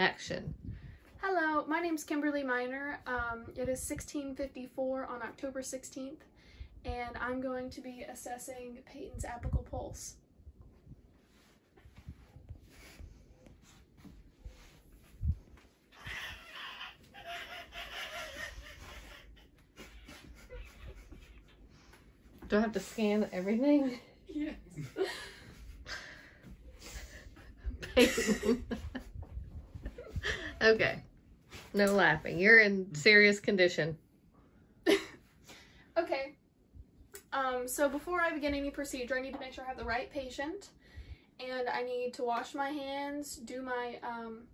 Action. Hello, my name's Kimberly Miner. Um, it is 1654 on October 16th, and I'm going to be assessing Peyton's apical pulse. Do I have to scan everything? Yes. Peyton. Okay. No laughing. You're in serious condition. Okay. Um, so before I begin any procedure, I need to make sure I have the right patient, and I need to wash my hands, do my um,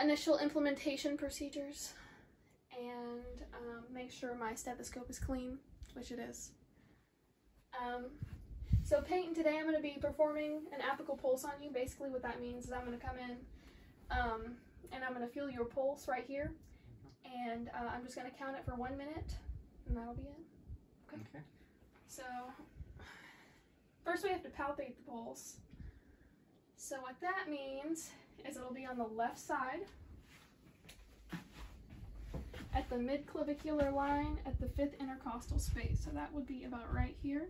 initial implementation procedures, and um, make sure my stethoscope is clean, which it is. Um, so Peyton, today I'm going to be performing an apical pulse on you. Basically what that means is I'm going to come in um, and I'm going to feel your pulse right here. And uh, I'm just going to count it for one minute and that'll be it. Okay. Okay. So first we have to palpate the pulse. So what that means is it'll be on the left side at the mid-clavicular line at the fifth intercostal space. So that would be about right here.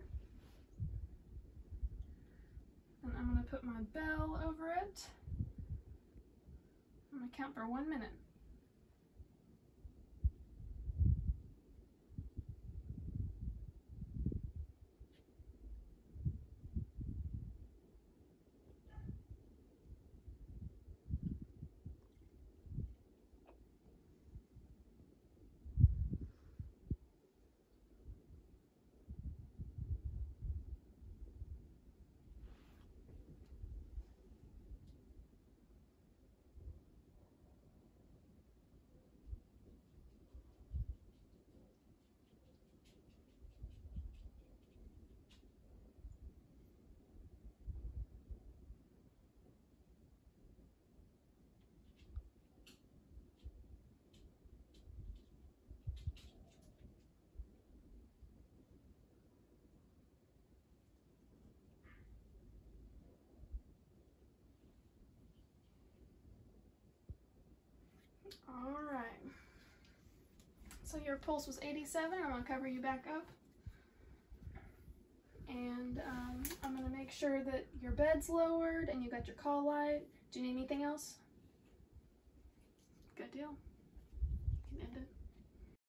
And I'm going to put my bell over it. Count for one minute. All right. So your pulse was 87. I'm gonna cover you back up. And um, I'm gonna make sure that your bed's lowered and you got your call light. Do you need anything else? Good deal.